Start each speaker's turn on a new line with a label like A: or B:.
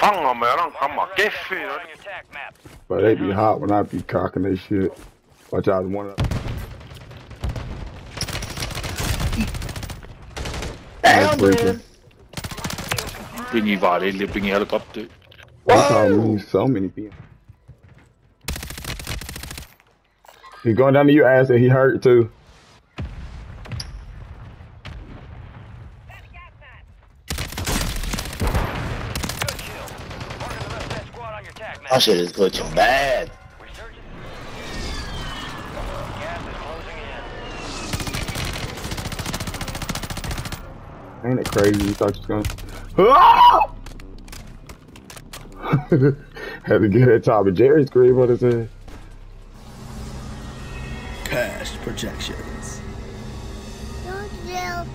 A: Fángame, arrancamos. Qué feo.
B: But they be hot when I be cocking they shit. Watch out, one of
C: Damn,
B: breaking.
C: man.
D: Bring i var det, bring i helikopter.
B: That's how
C: Whoa.
B: we so many people. He going down to your ass and he hurt too.
C: My shit is glitching bad.
B: Ain't it crazy? You thought you was gonna. Ah! Had to get that Tom and Jerry scream on his head.
E: Cursed projections.
F: Don't yell.